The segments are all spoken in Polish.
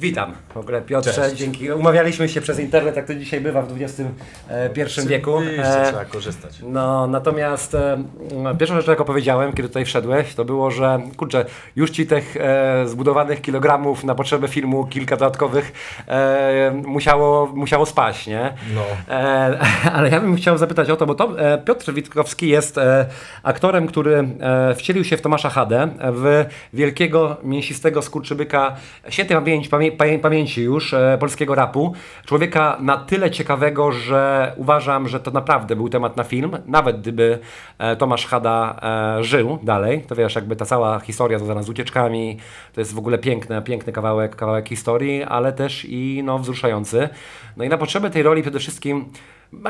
Witam. W ogóle Piotrze, Cześć. dzięki. Umawialiśmy się przez internet, jak to dzisiaj bywa w XXI wieku. E, trzeba korzystać. No, natomiast e, pierwsza rzecz, jaką powiedziałem, kiedy tutaj wszedłeś, to było, że kurczę, już ci tych e, zbudowanych kilogramów na potrzeby filmu, kilka dodatkowych, e, musiało, musiało spaść, nie? No. Ale ja bym chciał zapytać o to, bo to, Piotr Witkowski jest aktorem, który wcielił się w Tomasza Hadę, w wielkiego, mięsistego skurczybyka, świętej pamięci, pamię, pamię- pamięci już, e, polskiego rapu. Człowieka na tyle ciekawego, że uważam, że to naprawdę był temat na film, nawet gdyby e, Tomasz Hada e, żył dalej, to wiesz, jakby ta cała historia związana z ucieczkami, to jest w ogóle piękny, piękny kawałek, kawałek historii, ale też i no, wzruszający. No i na potrzeby tej roli przede wszystkim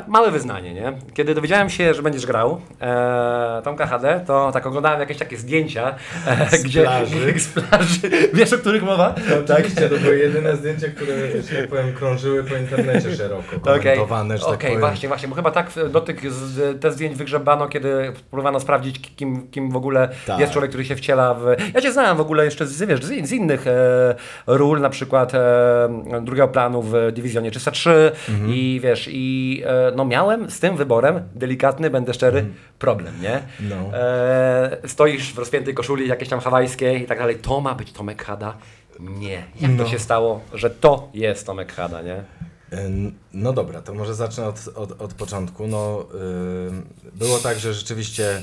małe wyznanie, nie? Kiedy dowiedziałem się, że będziesz grał e, Tomka HD, to tak oglądałem jakieś takie zdjęcia, e, Z gdzie plaży. z plaży. Wiesz, o których mowa? Oczywiście, to były jedyne zdjęcia, które, że tak powiem, krążyły po internecie szeroko, komentowane, że tak Okej, powiem. właśnie, właśnie, bo chyba tak do tych z, te zdjęć wygrzebano, kiedy próbowano sprawdzić, kim, kim w ogóle Tak. jest człowiek, który się wciela w... Ja Cię znałem w ogóle jeszcze z, wiesz, z, z innych e, ról, na przykład e, drugiego planu w Dywizjonie 303 Mhm. i wiesz, i no miałem z tym wyborem, delikatny, będę szczery, problem, nie? No. E, stoisz w rozpiętej koszuli jakiejś tam hawajskiej i tak dalej, to ma być Tomek Hada? Nie. Jak No. to się stało, że to jest Tomek Hada, nie? Ym, No dobra, to może zacznę od, od, od początku. No, ym, było tak, że rzeczywiście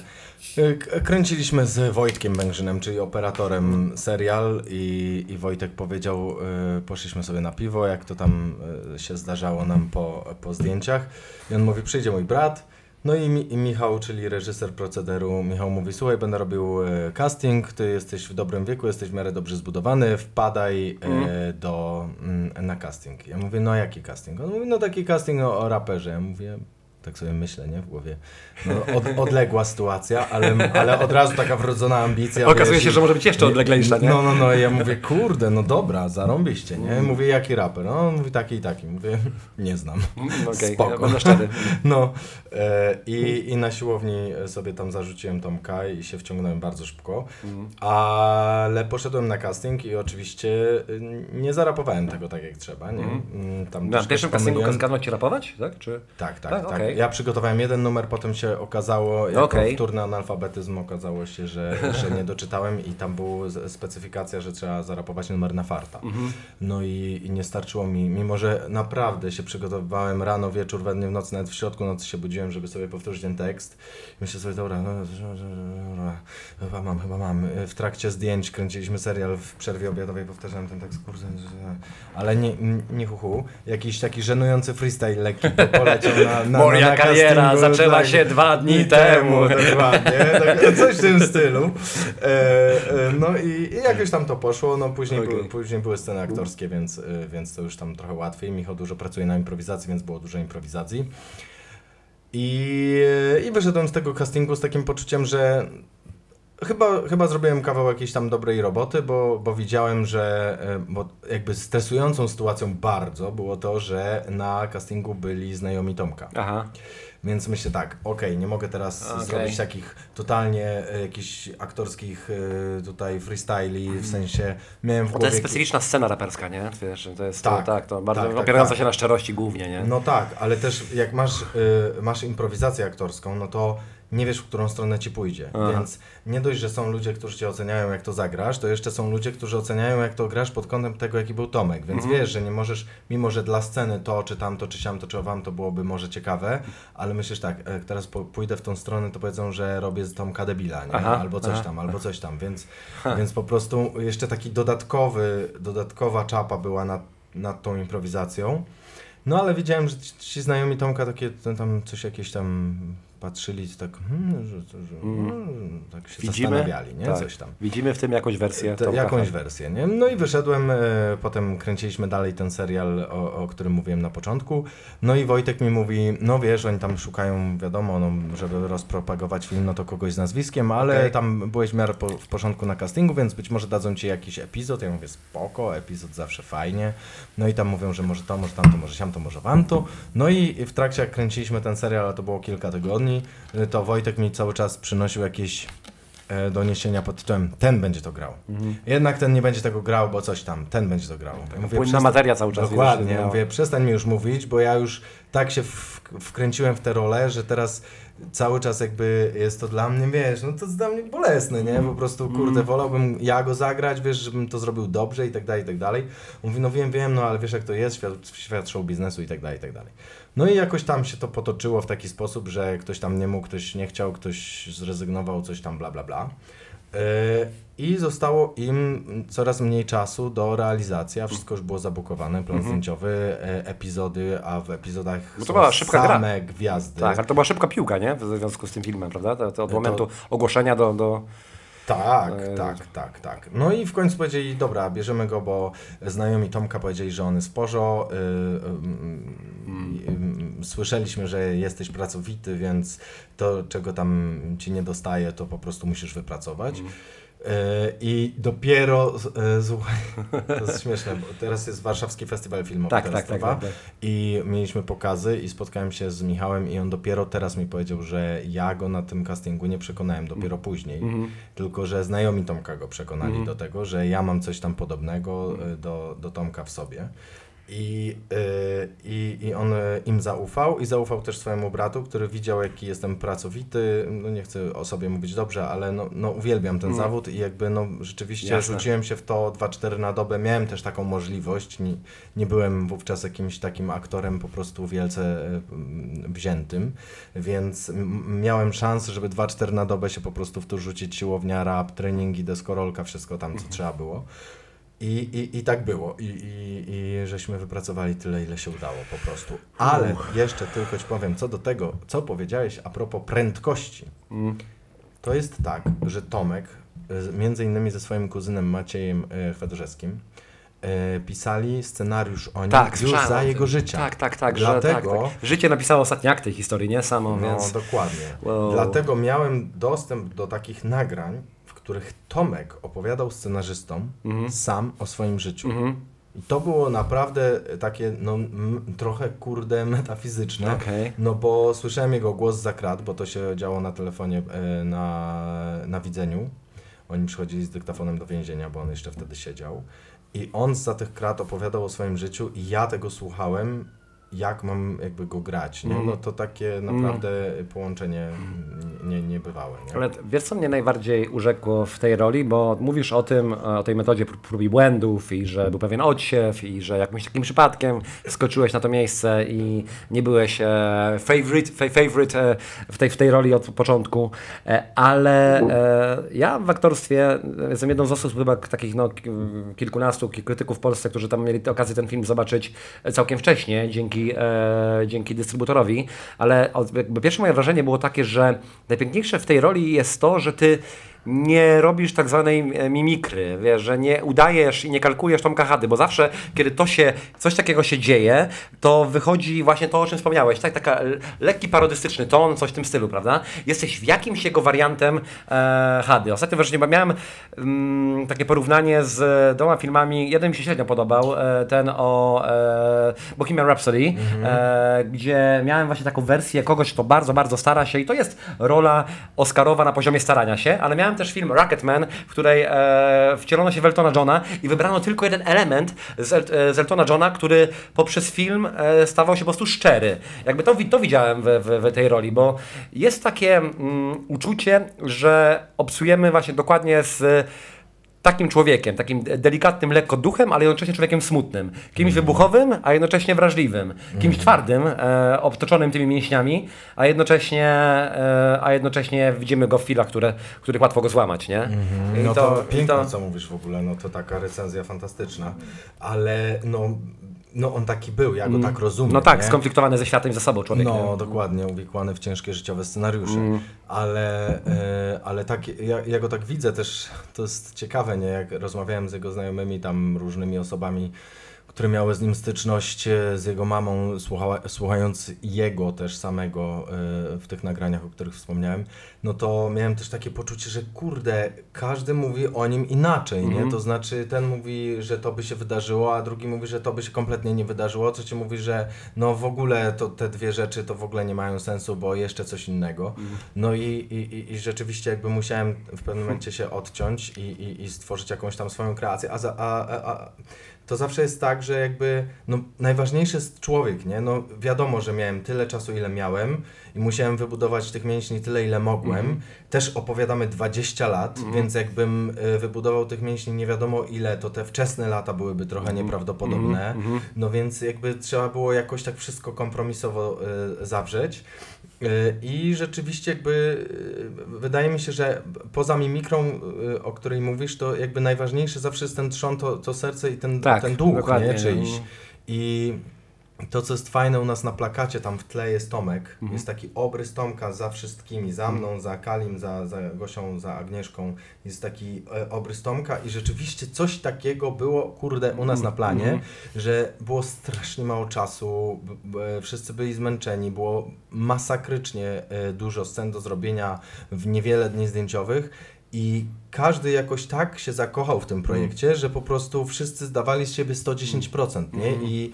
y, kręciliśmy z Wojtkiem Węgrzynem, czyli operatorem serial i, i Wojtek powiedział, y, poszliśmy sobie na piwo, jak to tam y, się zdarzało nam po, po zdjęciach i on mówi, przyjdzie mój brat, no i, Mi- i Michał, czyli reżyser procederu, Michał mówi, słuchaj, będę robił e, casting, ty jesteś w dobrym wieku, jesteś w miarę dobrze zbudowany, wpadaj e, do, mm, na casting. Ja mówię, no jaki casting? On mówi, no taki casting o, o raperze. Ja mówię, tak sobie myślę, nie, w głowie. No, od, odległa sytuacja, ale, ale od razu taka wrodzona ambicja. Okazuje wiesz, się, że może być jeszcze odleglejsza, nie? No, no, no, ja mówię, kurde, no dobra, zarąbiście, nie? Mówię, jaki raper? No, on mówi taki i taki. Mówię, nie znam. Mm, Okej, Spoko. ja szczery. No e, i, i na siłowni sobie tam zarzuciłem Tomka i się wciągnąłem bardzo szybko, ale poszedłem na casting i oczywiście y, nie zarapowałem tego tak jak trzeba, nie? Mm, Tam Na pierwszym castingu kazano Cię rapować, tak? Czy... Tak, tak, Tak, tak. okej. Ja przygotowałem jeden numer, potem się okazało, jako Okej. wtórny analfabetyzm okazało się, że, że nie doczytałem i tam była specyfikacja, że trzeba zarapować numer na farta. Mhm. No i, i nie starczyło mi, mimo że naprawdę się przygotowywałem rano, wieczór, we dnie, w nocy, nawet w środku nocy się budziłem, żeby sobie powtórzyć ten tekst. Myślę sobie, dobra, no, dobra, chyba mam, chyba mam. W trakcie zdjęć kręciliśmy serial w przerwie obiadowej, powtarzałem ten tekst, kurde, ale nie, nie hu, hu. Jakiś taki żenujący freestyle lekki po- poleciał na, na Moja kariera zaczęła się dwa dni temu. Dokładnie, tak, coś w tym stylu. E, e, no i, jakoś tam to poszło, no później, później były sceny aktorskie, więc, e, więc to już tam trochę łatwiej. Michał dużo pracuje na improwizacji, więc było dużo improwizacji. I, I wyszedłem z tego castingu z takim poczuciem, że Chyba, chyba zrobiłem kawał jakiejś tam dobrej roboty, bo, bo widziałem, że e, bo jakby stresującą sytuacją bardzo było to, że na castingu byli znajomi Tomka. Aha. Więc myślę tak, okej, nie mogę teraz Okej. zrobić takich totalnie e, jakichś aktorskich e, tutaj freestyli, w sensie miałem w Bo to głowie... jest specyficzna scena raperska, nie? Wiesz, to jest Tak, to, tak, to bardzo tak, tak, opierająca tak. się na szczerości głównie, nie? No tak, ale też jak masz, masz improwizację aktorską, no to nie wiesz, w którą stronę ci pójdzie. Aha. Więc nie dość, że są ludzie, którzy cię oceniają, jak to zagrasz, to jeszcze są ludzie, którzy oceniają, jak to grasz pod kątem tego, jaki był Tomek. Więc Mhm. wiesz, że nie możesz, mimo że dla sceny to, czy tamto, czy siamto, czy wam to byłoby może ciekawe, ale myślisz tak, jak teraz po, pójdę w tą stronę, to powiedzą, że robię z Tomka debila, nie? Aha, albo coś aha. tam, albo coś tam. Więc, więc po prostu jeszcze taki dodatkowy, dodatkowa czapa była nad, nad tą improwizacją. No ale widziałem, że ci, znajomi Tomka takie tam coś jakieś tam patrzyli, tak, hmm, że, że, hmm, tak się Widzimy? zastanawiali, nie? Tak. Coś tam. Widzimy w tym jakąś wersję. Te, jakąś wersję, nie? No i wyszedłem, e, potem kręciliśmy dalej ten serial, o, o którym mówiłem na początku. No i Wojtek mi mówi, no wiesz, oni tam szukają, wiadomo, no, żeby rozpropagować film, no to kogoś z nazwiskiem, ale Okej. tam byłeś w miarę po, w porządku na castingu, więc być może dadzą ci jakiś epizod. Ja mówię, spoko, epizod zawsze fajnie. No i tam mówią, że może to, może tamto, może siamto, może wamto. No i w trakcie jak kręciliśmy ten serial, a to było kilka tygodni, y, to Wojtek mi cały czas przynosił jakieś e, do niesienia pod tytułem ten będzie to grał. Jednak ten nie będzie tego grał, bo coś tam, ten będzie to grał. Ja mówię, Płynna materia cały czas. Dokładnie, mówię, przestań mi już mówić, bo ja już tak się w, wkręciłem w tę rolę, że teraz cały czas jakby jest to dla mnie, wiesz, no to jest dla mnie bolesne, nie? Po prostu, kurde, wolałbym ja go zagrać, wiesz, żebym to zrobił dobrze i tak dalej, i tak dalej. On Mówi, no wiem, wiem, no ale wiesz jak to jest, świat, świat show biznesu i tak dalej, i tak dalej. No i jakoś tam się to potoczyło w taki sposób, że ktoś tam nie mógł, ktoś nie chciał, ktoś zrezygnował, coś tam bla bla bla. Yy, I zostało im coraz mniej czasu do realizacji, a wszystko już było zabukowane, plan zdjęciowy, e, epizody, a w epizodach Mhm. Bo to są była szybka gra. same gwiazdy. Tak, ale to była szybka piłka, nie? W związku z tym filmem, prawda? To, to od To- momentu ogłoszenia do... do... Tak, E, tak, tak, tak. No i w końcu powiedzieli, dobra, bierzemy go, bo znajomi Tomka powiedzieli, że on jest porzo. y, y, y, y, słyszeliśmy, że jesteś pracowity, więc to, czego tam ci nie dostaje, to po prostu musisz wypracować. Mhm. Y, I dopiero, y, słuchaj, to jest śmieszne, bo teraz jest Warszawski Festiwal Filmowy, Tak, tak, tak, tak, tak. I mieliśmy pokazy i spotkałem się z Michałem i on dopiero teraz mi powiedział, że ja go na tym castingu nie przekonałem, dopiero później. Mhm. Tylko, że znajomi Tomka go przekonali do tego, że ja mam coś tam podobnego y, do, do Tomka w sobie. I, y, i, I on im zaufał i zaufał też swojemu bratu, który widział, jaki jestem pracowity. No nie chcę o sobie mówić dobrze, ale no, no uwielbiam ten zawód i jakby no rzeczywiście Jasne. rzuciłem się w to 2-4 na dobę. Miałem też taką możliwość. Nie, nie byłem wówczas jakimś takim aktorem po prostu wielce mm, wziętym, więc miałem szansę, żeby 2-4 na dobę się po prostu w to rzucić. Siłownia, rap, treningi, deskorolka, wszystko tam, co trzeba było. I, i, I tak było. I, i, I żeśmy wypracowali tyle, ile się udało po prostu. Ale jeszcze tylko ci powiem, co do tego, co powiedziałeś a propos prędkości. To jest tak, że Tomek, y, między innymi ze swoim kuzynem Maciejem y, Chwedorzewskim, y, pisali scenariusz o nim Tak, już za jego życia. Tak, tak, tak. Że, Dlatego, tak, tak. Życie napisało ostatni akt tej historii, nie? Samo, no więc... dokładnie. Wow. Dlatego miałem dostęp do takich nagrań, których Tomek opowiadał scenarzystom Mhm. sam o swoim życiu. I to było naprawdę takie, no, m, trochę kurde metafizyczne. Okej. No bo słyszałem jego głos za krat, bo to się działo na telefonie e, na, na widzeniu. Oni przychodzili z dyktafonem do więzienia, bo on jeszcze wtedy siedział. I on za tych krat opowiadał o swoim życiu i ja tego słuchałem, jak mam jakby go grać. Nie? No to takie naprawdę połączenie nie, niebywałe. Nie? Ale wiesz, co mnie najbardziej urzekło w tej roli, bo mówisz o tym, o tej metodzie prób, i błędów i że był pewien odsiew i że jakimś takim przypadkiem skoczyłeś na to miejsce i nie byłeś e, favorite, fa, favorite e, w, tej, w tej roli od początku, e, ale e, ja w aktorstwie jestem jedną z osób chyba takich no, ki- kilkunastu krytyków w Polsce, którzy tam mieli okazję ten film zobaczyć całkiem wcześnie dzięki, e, dzięki dystrybutorowi, ale od, jakby pierwsze moje wrażenie było takie, że najpiękniejsze w tej roli jest to, że ty nie robisz tak zwanej e, mimikry, wiesz, że nie udajesz i nie kalkujesz Tomka Hady, bo zawsze, kiedy to się, coś takiego się dzieje, to wychodzi właśnie to, o czym wspomniałeś, tak, taka lekki parodystyczny ton, coś w tym stylu, prawda? Jesteś w jakimś jego wariantem e, Hady. Ostatnio wreszcie miałem mm, takie porównanie z dwoma filmami, jeden mi się średnio podobał, e, ten o e, Bohemian Rhapsody, e, gdzie miałem właśnie taką wersję kogoś, kto bardzo, bardzo stara się i to jest rola Oscarowa na poziomie starania się, ale miałem też film Rocketman, w której e, wcielono się w Eltona Johna i wybrano tylko jeden element z, El, e, z Eltona Johna, który poprzez film e, stawał się po prostu szczery. Jakby to, to widziałem w, w, w tej roli, bo jest takie mm, uczucie, że obsujemy właśnie dokładnie z takim człowiekiem, takim delikatnym lekko duchem, ale jednocześnie człowiekiem smutnym. Kimś wybuchowym, a jednocześnie wrażliwym. Kimś twardym, e, obtoczonym tymi mięśniami, a jednocześnie, e, a jednocześnie widzimy go w chwilach, które, których łatwo go złamać, nie? I No to, i piękne, co mówisz w ogóle, no to taka recenzja fantastyczna, ale no, no on taki był, ja go tak rozumiem. No tak, nie? skonfliktowany ze światem i ze sobą człowiek. No, nie? dokładnie, uwikłany w ciężkie życiowe scenariusze. Mm. Ale, e, ale tak, ja, ja go tak widzę też, to jest ciekawe, nie? Jak rozmawiałem z jego znajomymi, tam różnymi osobami, które miały z nim styczność e, z jego mamą, słuchając jego też samego e, w tych nagraniach, o których wspomniałem, no to miałem też takie poczucie, że kurde, każdy mówi o nim inaczej, nie? To znaczy ten mówi, że to by się wydarzyło, a drugi mówi, że to by się kompletnie nie wydarzyło, trzeci mówi, że no w ogóle to te dwie rzeczy to w ogóle nie mają sensu, bo jeszcze coś innego. No i, i, i rzeczywiście jakby musiałem w pewnym momencie się odciąć i, i, i stworzyć jakąś tam swoją kreację, a, za, a, a, a to zawsze jest tak, że jakby no, najważniejszy jest człowiek, nie? No wiadomo, że miałem tyle czasu, ile miałem i musiałem wybudować tych mięśni tyle, ile mogłem. Też opowiadamy 20 lat, więc jakbym y, wybudował tych mięśni nie wiadomo ile, to te wczesne lata byłyby trochę nieprawdopodobne. No więc jakby trzeba było jakoś tak wszystko kompromisowo y, zawrzeć. Y, I rzeczywiście jakby wydaje mi się, że poza mimikrą, o której mówisz, to jakby najważniejsze zawsze jest ten trzon, to, to serce i ten, Tak, ten duch, dokładnie. nie? Czyjś. I to, co jest fajne u nas na plakacie, tam w tle jest Tomek. Mhm. Jest taki obrys Tomka za wszystkimi, za mną, za Kalim, za, za Gosią, za Agnieszką. Jest taki e, obrys Tomka i rzeczywiście coś takiego było, kurde, u nas na planie, Mhm. że było strasznie mało czasu, wszyscy byli zmęczeni, było masakrycznie e, dużo scen do zrobienia w niewiele dni zdjęciowych. I każdy jakoś tak się zakochał w tym projekcie, że po prostu wszyscy zdawali z siebie 110%, nie? I,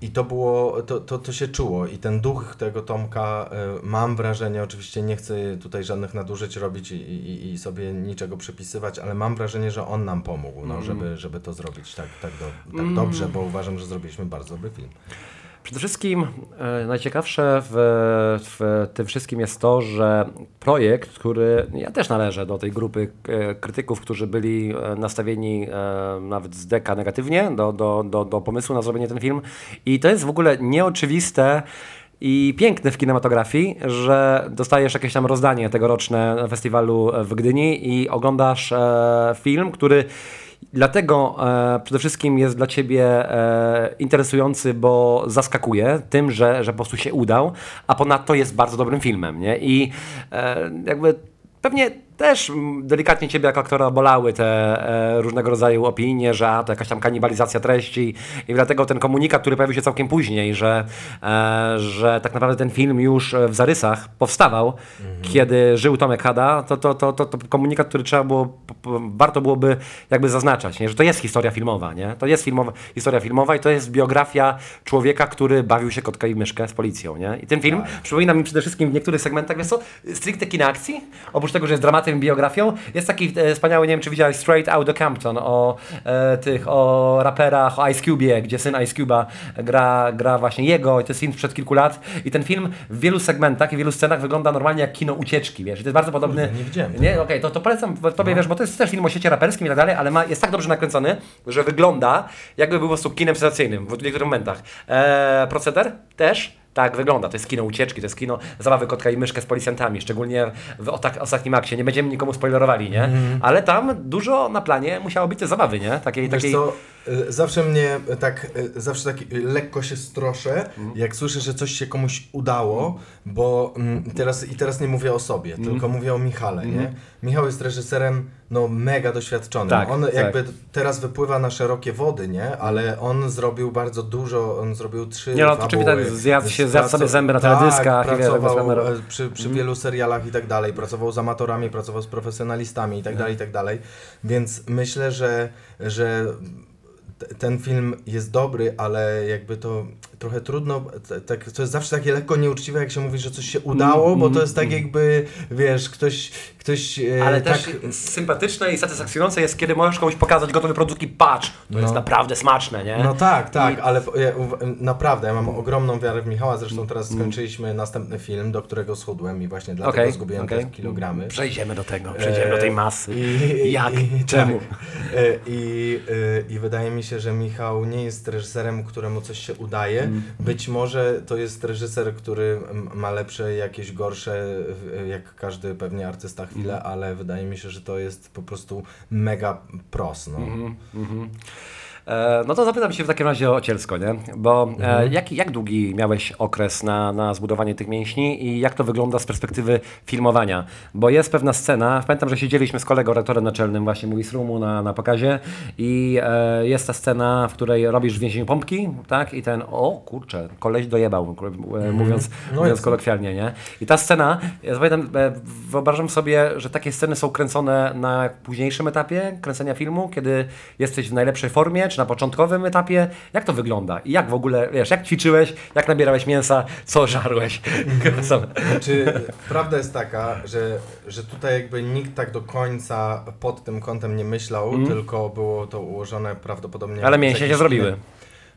i to było, to, to, to się czuło. I ten duch tego Tomka, y, mam wrażenie, oczywiście nie chcę tutaj żadnych nadużyć robić i, i, i sobie niczego przypisywać, ale mam wrażenie, że on nam pomógł, no, żeby, żeby to zrobić tak, tak, do, tak dobrze, bo uważam, że zrobiliśmy bardzo dobry film. Przede wszystkim e, najciekawsze w, w tym wszystkim jest to, że projekt, który ja też należę do tej grupy e, krytyków, którzy byli e, nastawieni nawet z deka negatywnie do, do, do, do pomysłu na zrobienie ten film. I to jest w ogóle nieoczywiste i piękne w kinematografii, że dostajesz jakieś tam rozdanie tegoroczne festiwalu w Gdyni i oglądasz film, który Dlatego e, przede wszystkim jest dla Ciebie e, interesujący, bo zaskakuje tym, że, że po prostu się udał, a ponadto jest bardzo dobrym filmem. Nie? I e, jakby pewnie też delikatnie Ciebie jako aktora bolały te e, różnego rodzaju opinie, że a, to jakaś tam kanibalizacja treści i dlatego ten komunikat, który pojawił się całkiem później, że, e, że tak naprawdę ten film już w zarysach powstawał, kiedy żył Tomek Hada, to, to, to, to, to komunikat, który trzeba było, warto byłoby jakby zaznaczać, nie? że to jest historia filmowa, nie? to jest filmowa, historia filmowa i to jest biografia człowieka, który bawił się kotka i myszkę z policją. Nie? I ten film przypomina mi przede wszystkim w niektórych segmentach, wiesz co, stricte kina akcji, oprócz tego, że jest dramatem i biografią, jest taki e, wspaniały, nie wiem czy widziałeś, Straight Outta Compton, o e, tych, o raperach, o Ice Cube'ie, gdzie syn Ice Cube'a gra, gra właśnie jego i to jest film sprzed kilku lat. I ten film w wielu segmentach i wielu scenach wygląda normalnie jak kino ucieczki, wiesz, I to jest bardzo podobny... Kurde, nie widziałem Nie, okej, to, to polecam tobie, wiesz, bo to jest też film o świecie raperskim i tak dalej, ale ma, jest tak dobrze nakręcony, że wygląda jakby był po prostu kinem sensacyjnym w niektórych momentach. E, proceder? Też tak wygląda. To jest kino ucieczki, to jest kino zabawy kotka i myszkę z policjantami, szczególnie w otak, ostatnim akcie. Nie będziemy nikomu spoilerowali, nie? Ale tam dużo na planie musiało być te zabawy, nie? Takiej. Wiesz takiej... co, zawsze mnie tak, y, zawsze tak lekko się stroszę, jak słyszę, że coś się komuś udało, bo mm, teraz, i teraz nie mówię o sobie, tylko mówię o Michale, nie? Michał jest reżyserem, no mega doświadczonym. Tak, on tak. jakby teraz wypływa na szerokie wody, nie? Ale on zrobił bardzo dużo, on zrobił trzy Nie, no, fabuły. oczywiście tak zjadł się- zjadł sobie zęby na tak, teledyskach tego pracował zamiaru. e, przy, przy wielu serialach i tak dalej, pracował z amatorami, pracował z profesjonalistami i tak dalej, i tak dalej. Więc myślę, że, że ten film jest dobry, ale jakby to trochę trudno, tak, to jest zawsze takie lekko nieuczciwe, jak się mówi, że coś się udało, bo to jest tak jakby, wiesz, ktoś, ktoś e, Ale tak... też sympatyczne i satysfakcjonujące jest, kiedy możesz komuś pokazać gotowy produkt i patrz, to jest naprawdę smaczne, nie? No tak, tak, I- ale ja, naprawdę, ja mam ogromną wiarę w Michała, zresztą teraz skończyliśmy następny film, do którego schudłem i właśnie dlatego Okej, zgubiłem okej. te kilogramy. Przejdziemy do tego, przejdziemy do tej masy. I, Jak? i, Czemu? Tak. E, I, e, I wydaje mi się, że Michał nie jest reżyserem, któremu coś się udaje. Mm. Być może to jest reżyser, który ma lepsze, jakieś gorsze, jak każdy pewnie artysta chwilę, Mm. ale wydaje mi się, że to jest po prostu mega pros. No. Mhm. E, no to zapytam się w takim razie o cielsko, nie? Bo e, Mhm. jak, jak długi miałeś okres na, na zbudowanie tych mięśni i jak to wygląda z perspektywy filmowania? Bo jest pewna scena, pamiętam, że siedzieliśmy z kolegą redaktorem naczelnym właśnie Movies Roomu na, na pokazie i e, jest ta scena, w której robisz w więzieniu pompki, tak? I ten, o kurczę, koleś dojebał, e, mówiąc, No mówiąc kolokwialnie, nie? I ta scena, ja pamiętam, e, wyobrażam sobie, że takie sceny są kręcone na późniejszym etapie kręcenia filmu, kiedy jesteś w najlepszej formie, czy na początkowym etapie. Jak to wygląda? I jak w ogóle, wiesz, jak ćwiczyłeś, jak nabierałeś mięsa, co żarłeś? Czy prawda jest taka, że, że tutaj jakby nikt tak do końca pod tym kątem nie myślał, tylko było to ułożone prawdopodobnie. Ale mięśnie się zrobiły.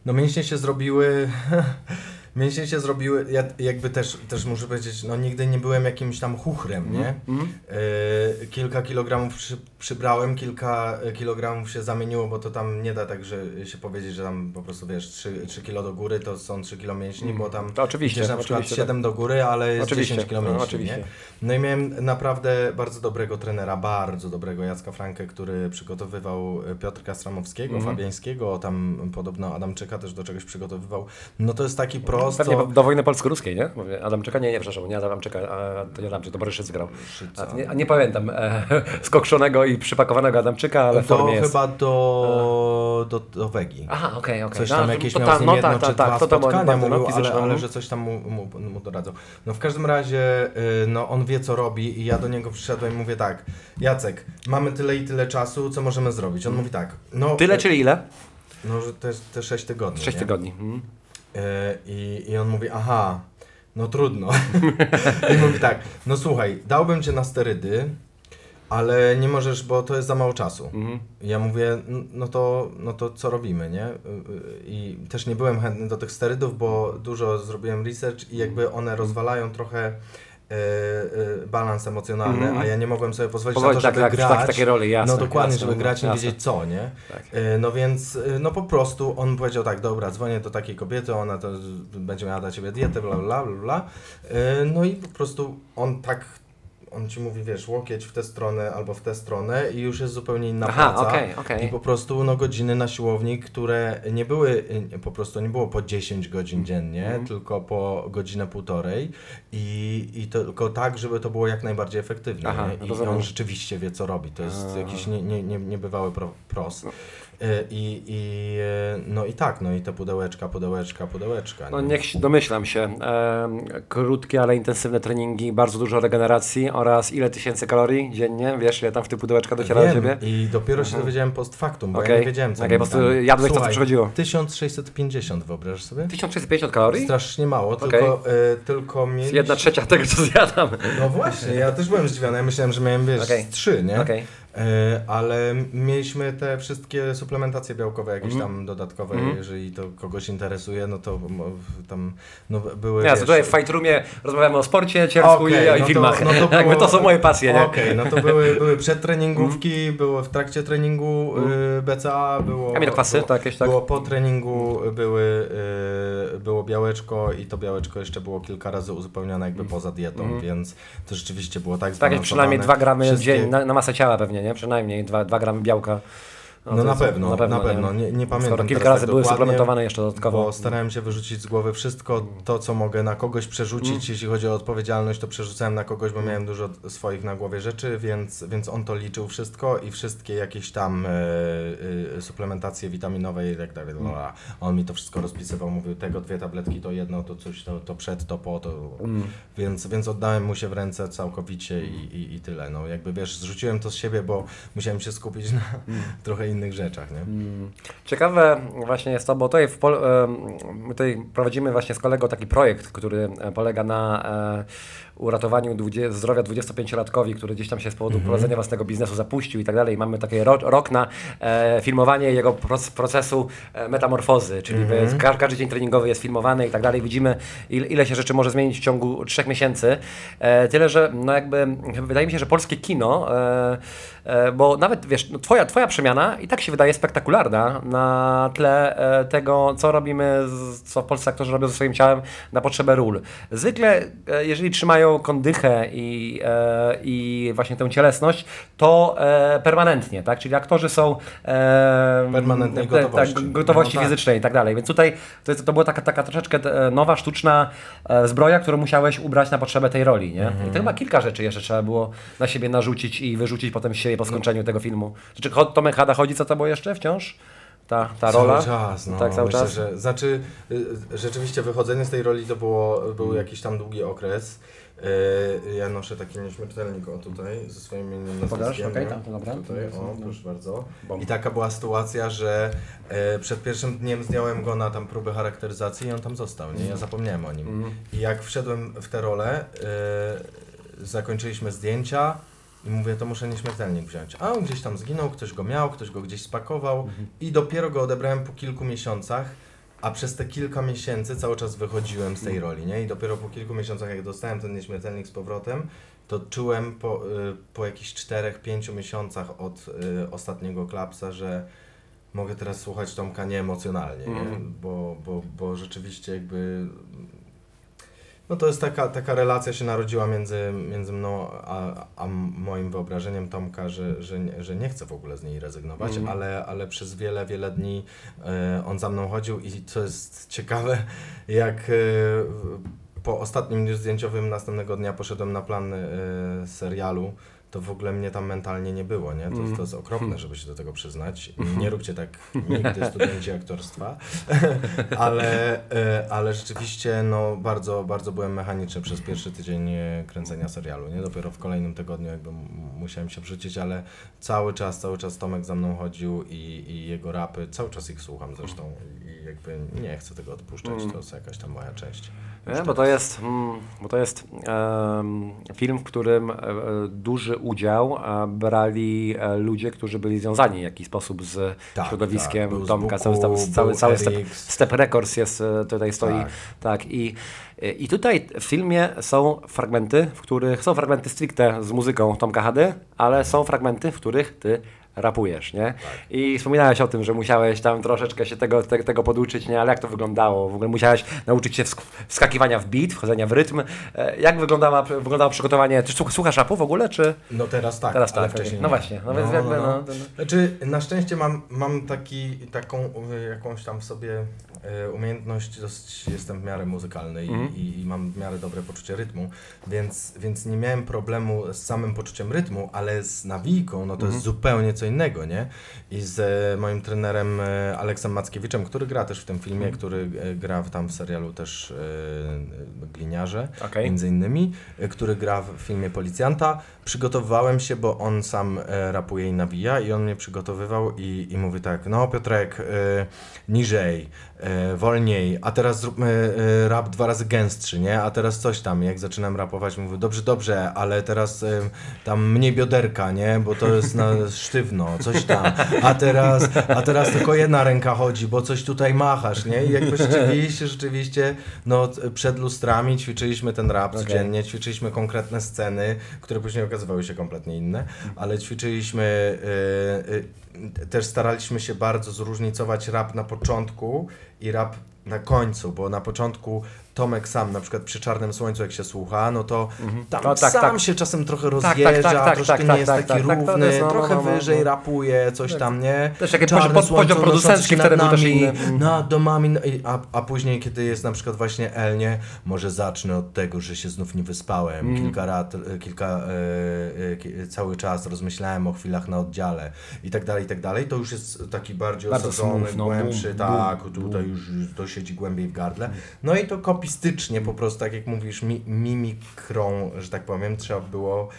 No mięśnie się zrobiły. Mięśnie się zrobiły, ja jakby też, też muszę powiedzieć, no nigdy nie byłem jakimś tam chuchrem, nie? E, kilka kilogramów przy, przybrałem, kilka e, kilogramów się zamieniło, bo to tam nie da tak, że się powiedzieć, że tam po prostu wiesz, 3, 3 kilo do góry to są 3 kilo mięśni, bo tam Mm. To oczywiście, na przykład oczywiście, 7 do góry, ale jest Oczywiście, 10 kilo no, mięśni, oczywiście. nie? No i miałem naprawdę bardzo dobrego trenera, bardzo dobrego Jacka Frankę, który przygotowywał e, Piotrka Stramowskiego, Mhm. Fabiańskiego, tam podobno Adamczyka też do czegoś przygotowywał. No to jest taki Pewnie do wojny polsko-ruskiej, nie? Mówię, Adamczyka? Nie, nie, przepraszam, nie Adamczyka, a to nie Adamczyk, to Boryszyc grał. A, nie, nie pamiętam e, skokszonego i przypakowanego Adamczyka, ale To formie jest. chyba do, do, do Wegi. Aha, okej, okej. Coś No, tam to- jakieś to miał tak, z nim no jedno tak, czy tak, dwa to to spotkania, bardzo, no, mówił, ale, ale no. że coś tam mu, mu, mu doradzał. No w każdym razie, y, no on wie co robi i ja do niego przyszedłem i mówię tak, Jacek, mamy tyle i tyle czasu, co możemy zrobić? On mówi tak, no... Tyle, y, czyli ile? No, że te, te 6 tygodni, 6 nie? tygodni. Mhm. Y, I, I on mówi, aha, no trudno. I mówi tak, no słuchaj, dałbym cię na sterydy, ale nie możesz, bo to jest za mało czasu. Mhm. Ja mówię, "N- no to, no to co robimy, nie? Y, y, I też nie byłem chętny do tych sterydów, bo dużo zrobiłem research i jakby one rozwalają trochę balans emocjonalny, Mhm. a ja nie mogłem sobie pozwolić Pozwolić, na to, tak, żeby tak, grać. tak- takiej roli, jasne, no dokładnie, jasne, żeby grać i nie wiedzieć co, nie? Tak. Y, No więc, y, no po prostu on powiedział tak, dobra, dzwonię do takiej kobiety, ona to będzie miała dla ciebie dietę, bla bla bla bla. Y, No i po prostu on tak, on ci mówi, wiesz, łokieć w tę stronę albo w tę stronę i już jest zupełnie inna Aha, praca. okej, okej. I po prostu no, godziny na siłowni, które nie były, po prostu nie było po 10 godzin dziennie, Mhm. tylko po godzinę półtorej i, i to, tylko tak, żeby to było jak najbardziej efektywne. Aha? I rozumiem. on rzeczywiście wie, co robi. To jest A. jakiś nie, nie, nie, niebywały pro, pros. Y, I, i, y, no i tak, no i te pudełeczka, pudełeczka, pudełeczka. No nie? niech domyślam się. Krótkie, ale intensywne treningi, bardzo dużo regeneracji oraz ile tysięcy kalorii dziennie? Wiesz, ile tam w tych pudełeczkach dociera do Wiem, ciebie? I dopiero się dowiedziałem post factum, bo ja Okej. nie wiedziałem, co oni po prostu jadłeś to, co przychodziło. 1650, wyobrażasz sobie? 1650 kalorii? Strasznie mało, tylko, y, tylko mieliśmy... Jedna trzecia tego, co zjadam. No właśnie, ja też byłem zdziwiony, ja myślałem, że miałem, wiesz, z trzy, nie? Okej. E, ale mieliśmy te wszystkie suplementacje białkowe jakieś Mhm. tam dodatkowe, Mhm. jeżeli to kogoś interesuje, no to tam no, były, Ja wiesz, tutaj w Fight Roomie rozmawiamy o sporcie, ciersku Okej, i, i no to- filmach. no to Jakby było- to są moje pasje, nie? Okej, no to były, były przedtreningówki, było w trakcie treningu y, BCA, było... Aminokwasy, było, tak, tak? Było po treningu, były, y, było białeczko i to białeczko jeszcze było kilka razy uzupełnione jakby poza dietą, Mhm. więc to rzeczywiście było tak Tak, przynajmniej 2 gramy Wszystkie- dzień na, na masę ciała pewnie, nie? Przynajmniej 2, gramy białka. No, to na, jest- pewno, na pewno, Nie, nie pamiętam Skoro kilka teraz razy były suplementowane jeszcze dodatkowo. Bo starałem się wyrzucić z głowy wszystko to, co mogę na kogoś przerzucić. Mm. Jeśli chodzi o odpowiedzialność, to przerzucałem na kogoś, bo miałem dużo swoich na głowie rzeczy, więc, więc on to liczył wszystko i wszystkie jakieś tam e, e, suplementacje witaminowe i tak dalej. Mm. On mi to wszystko rozpisywał, mówił tego dwie tabletki, to jedno, to coś, to, to przed, to po, to... Mm. Więc, więc oddałem mu się w ręce całkowicie i, i, i tyle. No jakby wiesz, zrzuciłem to z siebie, bo musiałem się skupić na trochę innych rzeczach, nie? Mm. Ciekawe właśnie jest to, bo tutaj, w tutaj prowadzimy właśnie z kolegą taki projekt, który e, polega na e, uratowaniu zdrowia 25-latkowi, który gdzieś tam się z powodu Mhm. prowadzenia własnego biznesu zapuścił i tak dalej. Mamy taki ro rok na e, filmowanie jego proc- procesu e, metamorfozy, czyli Mhm. ka każdy dzień treningowy jest filmowany i tak dalej. Widzimy ile, ile się rzeczy może zmienić w ciągu trzech miesięcy. E, tyle, że no jakby wydaje mi się, że polskie kino, e, e, bo nawet wiesz, no twoja, twoja przemiana i tak się wydaje spektakularna na tle e, tego, co robimy, z, co polscy aktorzy robią ze swoim ciałem na potrzebę ról. Zwykle, jeżeli trzymają kondychę i, e, i właśnie tę cielesność, to e, permanentnie, tak? Czyli aktorzy są e, Permanentnej gotowości. Tak, gotowości No tak. fizycznej i tak dalej. Więc tutaj to, jest, to była taka, taka troszeczkę nowa, sztuczna zbroja, którą musiałeś ubrać na potrzebę tej roli, nie? Mhm. I to chyba kilka rzeczy jeszcze trzeba było na siebie narzucić i wyrzucić potem z siebie po skończeniu tego filmu. Czy Cho- Tomek Hada chodzi co to było jeszcze wciąż? Ta, ta rola? Cały czas, no. Tak, cały Myślę, czas. Że, znaczy, y, rzeczywiście wychodzenie z tej roli to było, był Mm. jakiś tam długi okres. Y, Ja noszę taki nieśmiertelnik o tutaj ze swoim imieniem nazwiskiem. okej, nie? tam, to dobra. Tutaj, o, proszę bardzo. I taka była sytuacja, że e, przed pierwszym dniem zdjąłem go na tam próbę charakteryzacji i on tam został, nie? Ja zapomniałem o nim. Mhm. I jak wszedłem w tę rolę, e, zakończyliśmy zdjęcia i mówię, to muszę nieśmiertelnik wziąć. A on gdzieś tam zginął, ktoś go miał, ktoś go gdzieś spakował Mhm. i dopiero go odebrałem po kilku miesiącach. A przez te kilka miesięcy cały czas wychodziłem z tej Mhm. roli, nie? I dopiero po kilku miesiącach, jak dostałem ten nieśmiertelnik z powrotem, to czułem po, y, po jakichś 4-5 miesiącach od y, ostatniego klapsa, że mogę teraz słuchać Tomka nieemocjonalnie, nie? Mhm. Bo, bo, bo rzeczywiście jakby no to jest taka, taka relacja się narodziła między, między mną a, a moim wyobrażeniem Tomka, że, że, nie- że nie chcę w ogóle z niej rezygnować, Mhm. ale, ale przez wiele, wiele dni e, on za mną chodził i co jest ciekawe, jak w- po ostatnim dniu zdjęciowym następnego dnia poszedłem na plan e, serialu, to w ogóle mnie tam mentalnie nie było, nie? To, Mhm. jest, to jest okropne, żeby się do tego przyznać. Nie róbcie tak nigdy studenci aktorstwa, ale, e, ale rzeczywiście no, bardzo, bardzo byłem mechaniczny przez pierwszy tydzień e, kręcenia serialu, nie? Dopiero w kolejnym tygodniu jakby musiałem się wrzucić, ale cały czas, cały czas Tomek za mną chodził i, i jego rapy, cały czas ich słucham zresztą i jakby nie chcę tego odpuszczać, Mm. to jest jakaś tam moja część. Nie, bo to jest, mm, bo to jest film, w którym e, duży udział e, brali e, ludzie, którzy byli związani w jakiś sposób z Tak, środowiskiem tak. Tomka. Buku, cały, cały, cały, step, step Records jest tutaj stoi. Tak. Tak. i, I tutaj w filmie są fragmenty, w których są fragmenty stricte z muzyką Tomka Hady, ale są fragmenty, w których ty rapujesz, nie? I wspominałeś o tym, że musiałeś tam troszeczkę się tego, te, tego poduczyć, nie? Ale jak to wyglądało? W ogóle musiałeś nauczyć się wsk- wskakiwania w beat, wchodzenia w rytm. E, Jak wyglądała, wyglądało przygotowanie? Czy słuch- słuchasz rapu w ogóle, czy... No teraz tak, Teraz tak, wcześniej no nie. właśnie, no więc jakby, no, to- Znaczy, na szczęście mam, mam taki, taką y, jakąś tam w sobie y, umiejętność, dosyć jestem w miarę muzykalny i, Mhm. i, i mam w miarę dobre poczucie rytmu, więc, więc nie miałem problemu z samym poczuciem rytmu, ale z nawijką, no to Mhm. jest zupełnie co innego, nie? I z e, moim trenerem e, Aleksem Mackiewiczem, który gra też w tym filmie, Mhm. który e, gra w, tam w serialu też Gliniarze, Okej. między innymi, który gra w filmie Policjanta. Przygotowywałem się, bo on sam rapuje i nawija i on mnie przygotowywał i, i mówi tak, no Piotrek, niżej, wolniej, a teraz zróbmy e, rap dwa razy gęstszy, nie? A teraz coś tam, jak zaczynam rapować, mówię, dobrze, dobrze, ale teraz e, tam mniej bioderka, nie? Bo to jest na sztywno, coś tam. A teraz, a teraz tylko jedna ręka chodzi, bo coś tutaj machasz, nie? I jakby rzeczywiście, rzeczywiście, no przed lustrami ćwiczyliśmy ten rap Okej. codziennie, ćwiczyliśmy konkretne sceny, które później okazywały się kompletnie inne, ale ćwiczyliśmy, y, y, też staraliśmy się bardzo zróżnicować rap na początku i rap na końcu, bo na początku Tomek sam, na przykład przy Czarnym Słońcu, jak się słucha, no to tam No tak, sam tak. się czasem trochę tak, rozjeżdża, tak, tak, troszkę tak, nie tak, jest tak, taki tak, tak, równy, jest, no, no, trochę no, no, wyżej no. rapuje, coś tam, nie? Też Czarny poziom- słońce poziom producencki wtedy był też inny. Nad domami, no a, a później, kiedy jest na przykład właśnie Elnie, może zacznę od tego, że się znów nie wyspałem, Mm. kilka lat, e, kilka, e, e, cały czas rozmyślałem o chwilach na oddziale i tak dalej, i tak dalej, to już jest taki bardziej Bardzo osadzony, smooth, no, głębszy, boom, tak, boom, tutaj już to siedzi głębiej w gardle. No i to kopistycznie po prostu, tak jak mówisz, mi, mimikrą, że tak powiem, trzeba było,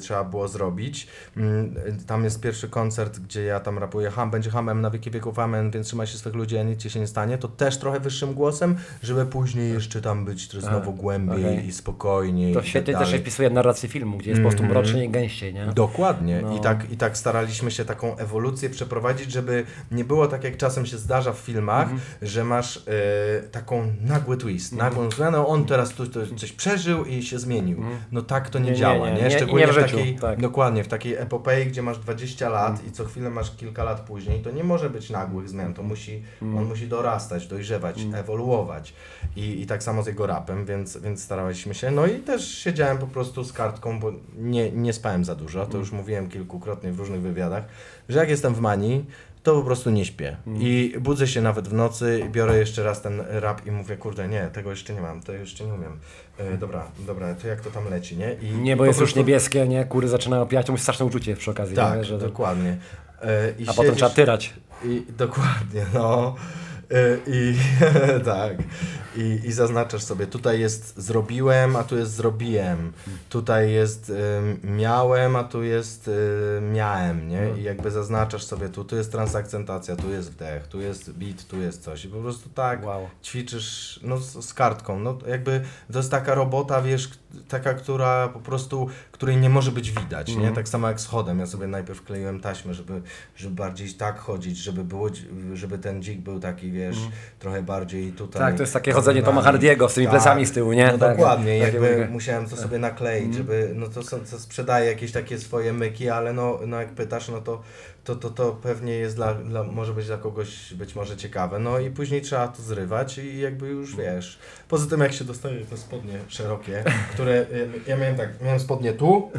trzeba było zrobić. Mm, Tam jest pierwszy koncert, gdzie ja tam rapuję ham, będzie hamem na wieki wieków amen, więc trzymaj się swych ludzi, a nic ci się nie stanie. To też trochę wyższym głosem, żeby później jeszcze tam być to znowu głębiej okej. i spokojniej. To świetnie tak też wpisuje narrację filmu, gdzie jest po prostu Mhm. mrocznie i gęściej, nie? Dokładnie. No. I, tak, I tak staraliśmy się taką ewolucję przeprowadzić, żeby nie było tak, jak czasem się zdarza w filmach, Mhm. że masz e, taką nagły twist. twist, nagłą zmianę, on teraz tu, tu coś przeżył i się zmienił. No tak to nie, Nie, nie, działa, nie, nie? nie, Szczególnie nie w w życiu, takiej, tak. dokładnie, w takiej epopei, gdzie masz 20 lat i co chwilę masz kilka lat później, to nie może być nagłych zmian, to musi, on musi dorastać, dojrzewać, ewoluować. I, I tak samo z jego rapem, więc, więc staraliśmy się. No i też siedziałem po prostu z kartką, bo nie, nie spałem za dużo, to już mówiłem kilkukrotnie w różnych wywiadach, że jak jestem w manii, to po prostu nie śpię. I budzę się nawet w nocy, biorę jeszcze raz ten rap i mówię, kurde, nie, tego jeszcze nie mam, to jeszcze nie umiem. E, dobra, dobra, to jak to tam leci, nie? I Niebo po jest już prostu- niebieskie, nie? Kury zaczynają pijać, to straszne uczucie przy okazji. Tak, nie? Że dokładnie. E, A potem siedzisz- trzeba tyrać. I dokładnie, no. Y, I tak. I, I zaznaczasz sobie, tutaj jest zrobiłem, a tu jest zrobiłem. Tutaj jest y, miałem, a tu jest y, miałem, nie? I jakby zaznaczasz sobie tu, tu jest transakcentacja, tu jest wdech, tu jest beat, tu jest coś. I po prostu tak Wow. ćwiczysz no, z, z kartką. No jakby to jest taka robota, wiesz, taka, która po prostu, której nie może być widać, nie? Mhm. Tak samo jak z chodem. Ja sobie najpierw kleiłem taśmę, żeby, żeby bardziej tak chodzić, żeby było, żeby ten dzik był taki, wiesz, trochę bardziej tutaj. Mhm. Tak, to jest takie chodzenie Toma. Hardiego z tymi plecami z tyłu, nie? No Tak, dokładnie, takie jakby wielkie. musiałem to sobie nakleić, żeby, no to, to sprzedaje jakieś takie swoje myki, ale no, no jak pytasz, no to, to, to, to pewnie jest dla, dla, może być dla kogoś być może ciekawe, no i później trzeba to zrywać i jakby już wiesz. Poza tym jak się dostaje te spodnie szerokie, które, y, ja miałem tak, miałem spodnie tu,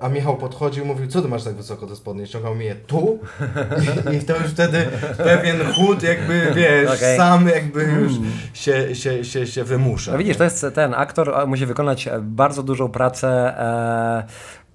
a Michał podchodził, mówił, co ty masz tak wysoko te spodnie, ściągał mi je tu i, i to już wtedy pewien chód jakby, wiesz, Okej. sam jakby już się, się, się, się wymusza. No widzisz, to jest ten aktor musi wykonać bardzo dużą pracę e,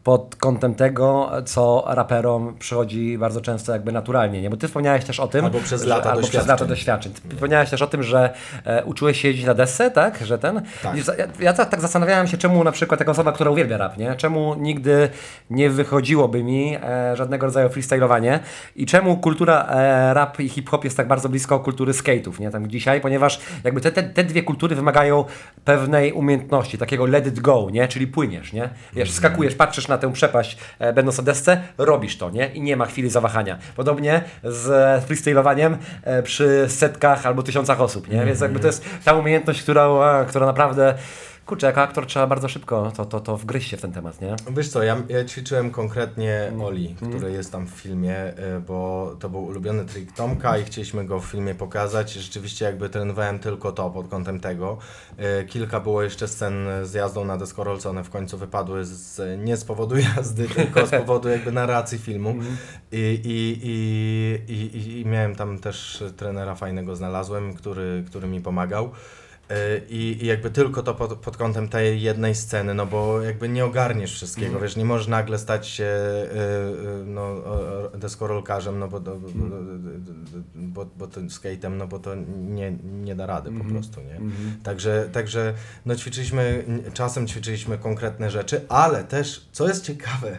pod kątem tego, co raperom przychodzi bardzo często jakby naturalnie, nie? Bo ty wspomniałeś też o tym, Albo przez że, lata albo przez doświadczeń. lata doświadczeń. Ty wspomniałeś też o tym, że e, uczyłeś się jeździć na desce, tak? Że ten? Tak. Ja, ja tak, tak zastanawiałem się, czemu na przykład taka osoba, która uwielbia rap, nie? Czemu nigdy nie wychodziłoby mi e, żadnego rodzaju freestylowanie i czemu kultura e, rap i hip-hop jest tak bardzo blisko kultury skate'ów, nie? Tam dzisiaj, ponieważ jakby te, te, te dwie kultury wymagają pewnej umiejętności, takiego let it go, nie? Czyli płyniesz, nie? Wiesz, skakujesz, patrzysz na tę przepaść, e, będąc na desce, robisz to, nie? I nie ma chwili zawahania. Podobnie z freestylowaniem e, przy setkach albo tysiącach osób, nie? Więc jakby to jest ta umiejętność, która, która naprawdę Kurczę, jako aktor trzeba bardzo szybko to, to, to wgryźć się w ten temat, nie? Wiesz co, ja, ja ćwiczyłem konkretnie Mm. Oli, który jest tam w filmie, y, bo to był ulubiony trik Tomka i chcieliśmy go w filmie pokazać. Rzeczywiście jakby trenowałem tylko to pod kątem tego. Y, Kilka było jeszcze scen z jazdą na deskorolce, one w końcu wypadły z, nie z powodu jazdy, tylko z powodu jakby narracji filmu. Mm. I, i, i, i, i, I miałem tam też trenera fajnego znalazłem, który, który mi pomagał. Y, I, I jakby tylko to pod, pod kątem tej jednej sceny, no bo jakby nie ogarniesz wszystkiego, Mhm. wiesz, nie możesz nagle stać się y, y, no, deskorolkarzem, no bo, do, Mhm. bo, bo tym skate'em, no bo to nie, nie da rady Mhm. po prostu, nie? Także, także no ćwiczyliśmy, czasem ćwiczyliśmy konkretne rzeczy, ale też, co jest ciekawe,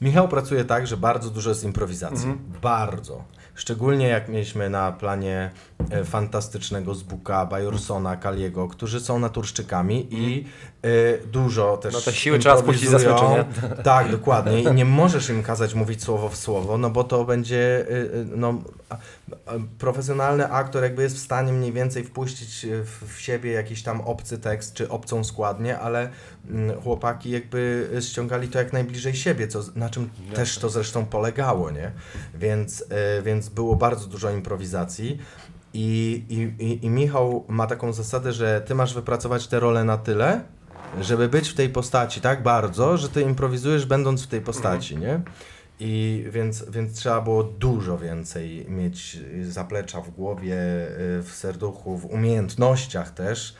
Michał pracuje tak, że bardzo dużo jest improwizacji. Mhm. Bardzo. Szczególnie jak mieliśmy na planie e, fantastycznego Zbuka, Bajorsona, Kaliego, którzy są naturszczykami i e, dużo też No te siły trzeba spuścić za improwizują. smyczy, Tak, dokładnie. I nie możesz im kazać mówić słowo w słowo, no bo to będzie e, no, profesjonalny aktor jakby jest w stanie mniej więcej wpuścić e, w, w siebie jakiś tam obcy tekst czy obcą składnię, ale mm, chłopaki jakby ściągali to jak najbliżej siebie, co, na czym też to zresztą polegało, nie? Więc, e, więc było bardzo dużo improwizacji. I, i, i, Michał ma taką zasadę, że ty masz wypracować tę rolę na tyle, żeby być w tej postaci tak bardzo, że ty improwizujesz będąc w tej postaci, nie? I więc, więc trzeba było dużo więcej mieć zaplecza w głowie, y, w serduchu, w umiejętnościach też,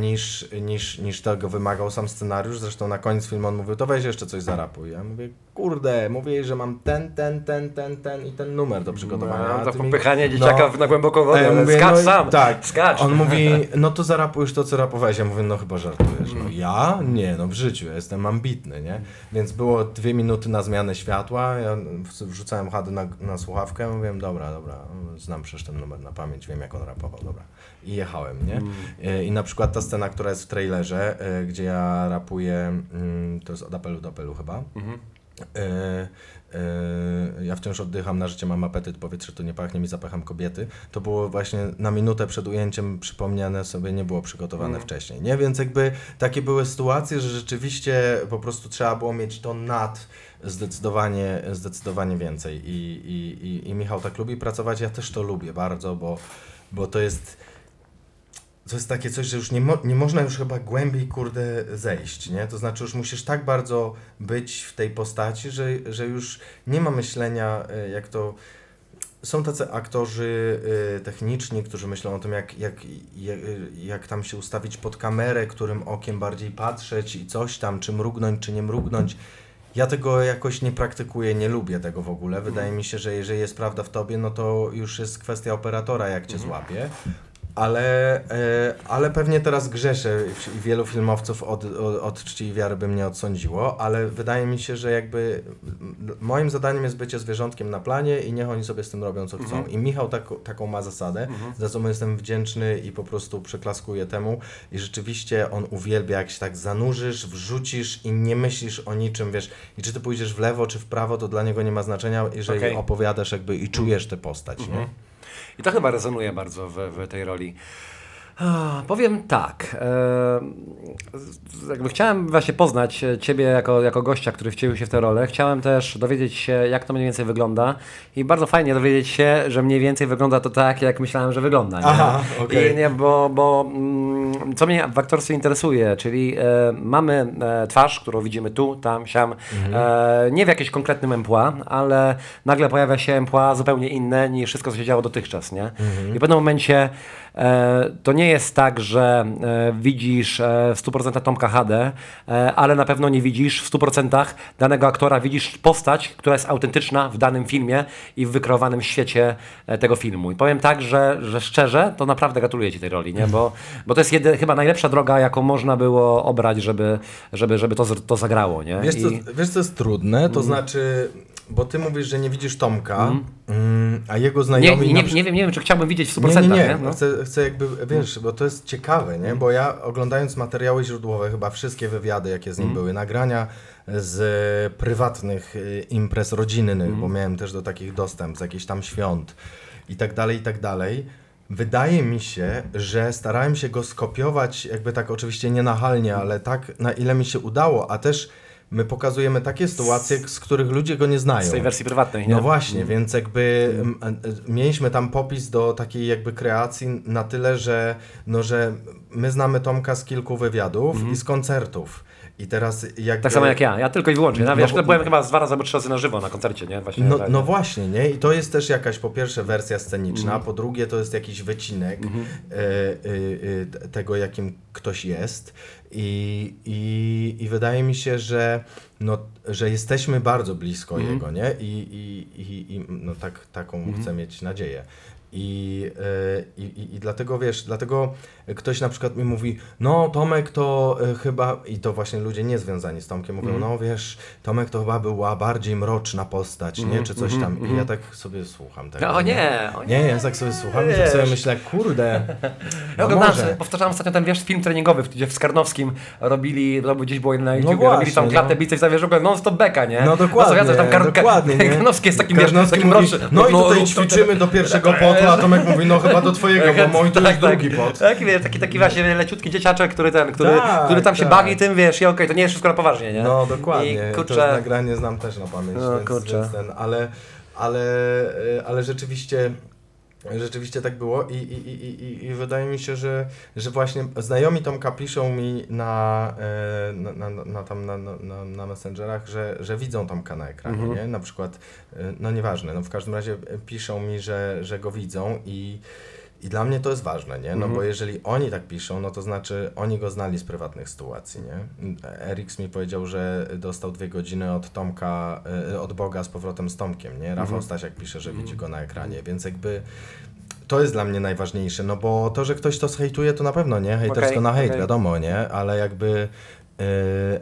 niż, niż, niż tego wymagał sam scenariusz. Zresztą na koniec filmu on mówił, to weź jeszcze coś zarapuj. Ja mówię, kurde, mówię, że mam ten, ten, ten, ten, ten i ten numer do przygotowania. No, to ty mi- popychanie dzieciaka No. na głęboką wodę. A ja mówię, skacz no sam, Tak, skacz. On mówi, no to zarapujesz to, co rapowałeś. Ja mówię, no chyba żartujesz. No ja? Nie, no w życiu, ja jestem ambitny, nie? Więc było dwie minuty na zmianę światła, ja wrzucałem HD na, na słuchawkę, mówiłem, dobra, dobra, znam przecież ten numer na pamięć, wiem jak on rapował, dobra. I jechałem, nie? E, I na przykład ta scena, która jest w trailerze, e, gdzie ja rapuję, mm, to jest od apelu do apelu chyba, e, ja wciąż oddycham, na życie mam apetyt, powietrze tu nie pachnie mi zapachem kobiety. To było właśnie na minutę przed ujęciem przypomniane sobie, nie było przygotowane wcześniej, nie? Więc jakby takie były sytuacje, że rzeczywiście po prostu trzeba było mieć to nad zdecydowanie, zdecydowanie więcej I, i, i, i Michał tak lubi pracować, ja też to lubię bardzo, bo, bo to jest to jest takie coś, że już nie, mo nie można już chyba głębiej, kurde, zejść, nie? To znaczy już musisz tak bardzo być w tej postaci, że, że już nie ma myślenia, y, jak to... Są tacy aktorzy y, techniczni, którzy myślą o tym, jak, jak, jak, jak tam się ustawić pod kamerę, którym okiem bardziej patrzeć i coś tam, czy mrugnąć, czy nie mrugnąć. Ja tego jakoś nie praktykuję, nie lubię tego w ogóle. Wydaje mi się, że jeżeli jest prawda w tobie, no to już jest kwestia operatora, jak cię złapie. Ale, e, ale pewnie teraz grzeszę i wielu filmowców od, od, czci i wiary by mnie odsądziło, ale wydaje mi się, że jakby moim zadaniem jest bycie zwierzątkiem na planie i niech oni sobie z tym robią co chcą. I Michał tak, taką ma zasadę, za co mu jestem wdzięczny i po prostu przyklaskuję temu i rzeczywiście on uwielbia jak się tak zanurzysz, wrzucisz i nie myślisz o niczym, wiesz, i czy ty pójdziesz w lewo czy w prawo, to dla niego nie ma znaczenia, jeżeli Okej. opowiadasz jakby i czujesz tę postać, nie? I to chyba rezonuje bardzo w, w tej roli. Powiem tak. E, jakby chciałem właśnie poznać Ciebie jako, jako gościa, który wcielił się w tę rolę. Chciałem też dowiedzieć się, jak to mniej więcej wygląda. I bardzo fajnie dowiedzieć się, że mniej więcej wygląda to tak, jak myślałem, że wygląda. Nie? Aha, okej. I nie, bo, bo mm, co mnie w aktorstwie interesuje, czyli e, mamy e, twarz, którą widzimy tu, tam, siam. E, nie w jakimś konkretnym empła, ale nagle pojawia się empła zupełnie inne niż wszystko, co się działo dotychczas. Nie? I w pewnym momencie e, to nie jest tak, że e, widzisz e, w 100% Tomka HD, e, ale na pewno nie widzisz w 100% danego aktora, widzisz postać, która jest autentyczna w danym filmie i w wykreowanym świecie e, tego filmu. I powiem tak, że, że szczerze, to naprawdę gratuluję Ci tej roli, nie? Bo, bo to jest jedy, chyba najlepsza droga, jaką można było obrać, żeby, żeby, żeby to, to zagrało, nie? Wiesz, co, I- wiesz, co jest trudne? To znaczy, bo ty mówisz, że nie widzisz Tomka, mm, a jego znajomi... nie, nie, nie, wiem, nie wiem, czy chciałbym widzieć w 100%, nie, nie, nie. nie? No. Chcę, chcę jakby, wiesz, bo to jest ciekawe, nie? Bo ja oglądając materiały źródłowe, chyba wszystkie wywiady, jakie z nim były, nagrania z prywatnych y, imprez rodzinnych, bo miałem też do takich dostęp, z jakichś tam świąt i tak dalej, i tak dalej. Wydaje mi się, że starałem się go skopiować, jakby tak oczywiście nienachalnie, ale tak na ile mi się udało, a też my pokazujemy takie sytuacje, z których ludzie go nie znają. Z tej wersji prywatnej, nie? No właśnie, więc jakby e, mieliśmy tam popis do takiej jakby kreacji na tyle, że, no, że my znamy Tomka z kilku wywiadów i z koncertów. I teraz jakby... Tak samo jak ja, ja tylko i wyłącznie. No, wiesz, bo- byłem chyba dwa razy albo trzy razy na żywo na koncercie, nie? Właśnie, No, tak. no właśnie, nie? I to jest też jakaś po pierwsze wersja sceniczna, po drugie to jest jakiś wycinek e, e, e, t- tego, jakim ktoś jest. I, i, I wydaje mi się, że, no, że jesteśmy bardzo blisko jego, nie? I, i, i, i no, tak, taką chcę mieć nadzieję. E, i, i, I dlatego wiesz, dlatego ktoś na przykład mi mówi, no Tomek to e, chyba, i to właśnie ludzie niezwiązani z Tomkiem mówią, no wiesz, Tomek to chyba była bardziej mroczna postać, nie? Czy coś tam. I ja tak sobie słucham tego. O nie, o nie. Nie, ja tak sobie słucham i tak sobie Wiesz. myślę, kurde, Ja no oglądałem, może. powtarzałem ostatnio ten wiesz, film treningowy, gdzie w Skarnowskim robili, to gdzieś było na YouTube, właśnie, robili tam no. klatę biceps, wiesz, w ogóle non stop beka, nie? No dokładnie, co ja, tam Kar- dokładnie, nie? Karnowski jest takim, wiesz, Karnowski takim mówi, mrocznym. no i tutaj rób to, ćwiczymy do pierwszego potu, a Tomek mówi, no chyba do twojego, bo mój to jest drugi pot. Tak, wiesz, taki, taki właśnie leciutki dzieciaczek, który ten, który, Tak, który tam się tak. bawi tym, wiesz, i okej, to nie jest wszystko na poważnie, nie? No dokładnie, I to kurczę, nagranie znam też na pamięć, No, więc, kurczę. więc ten, ale, ale, e, ale rzeczywiście Rzeczywiście tak było i, i, i, i, i wydaje mi się, że, że właśnie znajomi Tomka piszą mi na, e, na, na, na, tam na, na, na, messengerach, że, że widzą Tomka na ekranie, Mhm. nie? Na przykład, e, no nieważne, no w każdym razie piszą mi, że, że go widzą i, i dla mnie to jest ważne, nie? No bo jeżeli oni tak piszą, no to znaczy oni go znali z prywatnych sytuacji, nie? Eriks mi powiedział, że dostał dwie godziny od Tomka, e, od Boga z powrotem z Tomkiem, nie? Rafał Stasiak pisze, że widzi go na ekranie, więc jakby to jest dla mnie najważniejsze, no bo to, że ktoś to zhejtuje, to na pewno nie, hejtersko Okej, na hejt, okej. wiadomo, nie? Ale jakby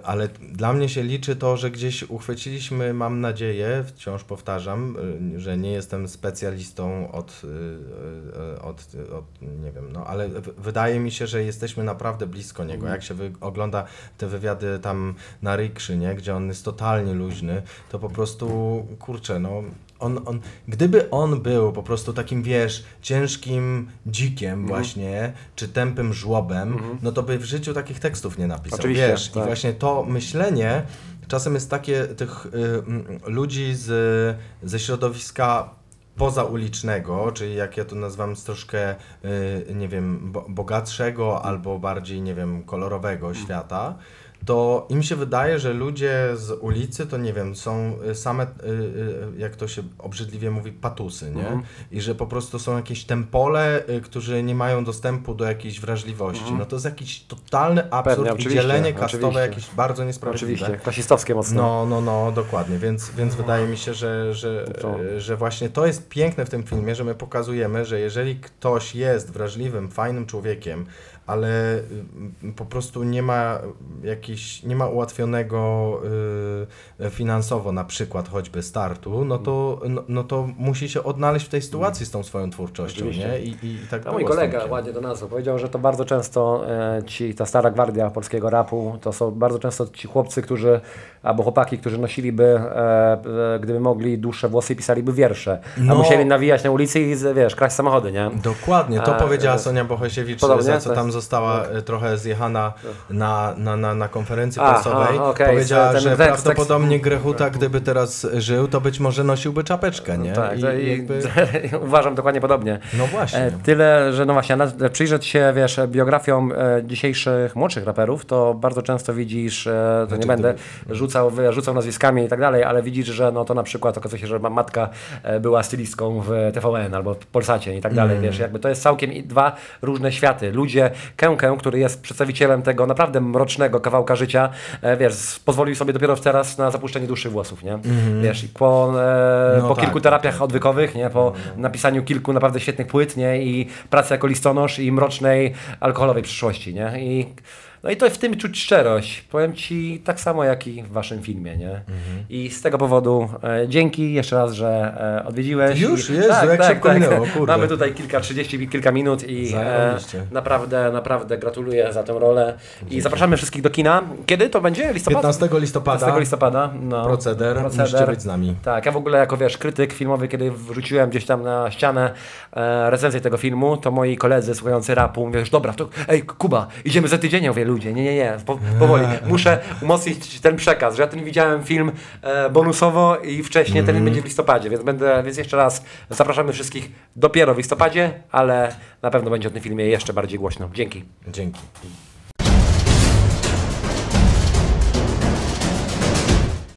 ale dla mnie się liczy to, że gdzieś uchwyciliśmy, mam nadzieję, wciąż powtarzam, yy, że nie jestem specjalistą od, yy, od, od nie wiem, no ale wydaje mi się, że jesteśmy naprawdę blisko niego. Jak się ogląda te wywiady tam na Rikszy, nie, gdzie on jest totalnie luźny, to po prostu, kurczę, no on, on, gdyby on był po prostu takim, wiesz, ciężkim dzikiem Mhm. właśnie, czy tępym żłobem, no to by w życiu takich tekstów nie napisał, Oczywiście, wiesz. tak. I właśnie to myślenie czasem jest takie tych y, mm, ludzi z, ze środowiska pozaulicznego, czyli jak ja to nazywam z troszkę, y, nie wiem, bo, bogatszego albo bardziej, nie wiem, kolorowego świata, to im się wydaje, że ludzie z ulicy to nie wiem, są y, same, y, y, jak to się obrzydliwie mówi, patusy, nie? Mhm. I że po prostu są jakieś tempole, którzy nie mają dostępu do jakiejś wrażliwości. No to jest jakiś totalny absurd Pewnie, i dzielenie kastowe jakieś bardzo niesprawiedliwe. Oczywiście, klasistowskie mocno. No, no, no, dokładnie, więc, więc wydaje mi się, że, że, To- że właśnie to jest piękne w tym filmie, że my pokazujemy, że jeżeli ktoś jest wrażliwym, fajnym człowiekiem, ale y, po prostu nie ma jakiś, nie ma ułatwionego y, finansowo na przykład choćby startu, no to, no, no to musi się odnaleźć w tej sytuacji z tą swoją twórczością, Oczywiście. nie? I, i, i tak A było mój kolega ładnie to nazwał. Powiedział, że to bardzo często e, ci, ta stara gwardia polskiego rapu, to są bardzo często ci chłopcy, którzy, albo chłopaki, którzy nosiliby, e, e, gdyby mogli, dłuższe włosy i pisaliby wiersze. A No. musieli nawijać na ulicy i, wiesz, kraść samochody, nie? Dokładnie, to A, powiedziała Sonia Bohosiewicz, za co To tam została e, trochę zjechana na, na, na, na konferencji A, prasowej. a, okej, Powiedziała, że prawdopodobnie Grechuta, gdyby teraz żył, to być może nosiłby czapeczkę, nie? Tak, to i, jakby... uważam dokładnie podobnie. No właśnie. E, Tyle, że no właśnie, przyjrzeć się, wiesz, biografiom e, dzisiejszych młodszych raperów, to bardzo często widzisz, to Znaczy, nie będę rzucał, rzucał nazwiskami i tak dalej, ale widzisz, że no to na przykład okazuje się, że ma- matka była stylistką w TVN albo w Polsacie i tak dalej, Mm. wiesz, jakby to jest całkiem i- dwa różne światy. Ludzie, Kękę, który jest przedstawicielem tego naprawdę mrocznego kawałka życia, e, wiesz, pozwolił sobie dopiero teraz na zapuszczenie dłuższych włosów, nie? Wiesz, i po, e, No po tak, kilku tak, terapiach odwykowych, nie? Po napisaniu kilku naprawdę świetnych płyt, nie? I pracy jako listonosz i mrocznej alkoholowej przyszłości, nie? I, no i to w tym czuć szczerość. Powiem Ci tak samo jak i w Waszym filmie, nie? Mhm. I z tego powodu e, dzięki jeszcze raz, że e, odwiedziłeś. Już? I, Jezu, jak szybko minęło, kurde. Mamy tutaj kilka, 30 kilka minut i e, naprawdę, naprawdę gratuluję za tę rolę. I zapraszamy wszystkich do kina. Kiedy to będzie? Listopad? 15 listopada, 15 listopada. No. proceder, musicie być z nami. Tak, ja w ogóle jako wiesz, krytyk filmowy, kiedy wrzuciłem gdzieś tam na ścianę e, recenzję tego filmu, to moi koledzy słuchający rapu mówią, że dobra, to ej Kuba, idziemy za tydzień, ja mówię, ludzie, nie, nie, nie, po, powoli, muszę umocnić ten przekaz, że ja ten widziałem film e, bonusowo i wcześniej, Mhm. ten będzie w listopadzie, więc będę, więc jeszcze raz zapraszamy wszystkich dopiero w listopadzie, ale na pewno będzie o tym filmie jeszcze bardziej głośno. Dzięki. Dzięki.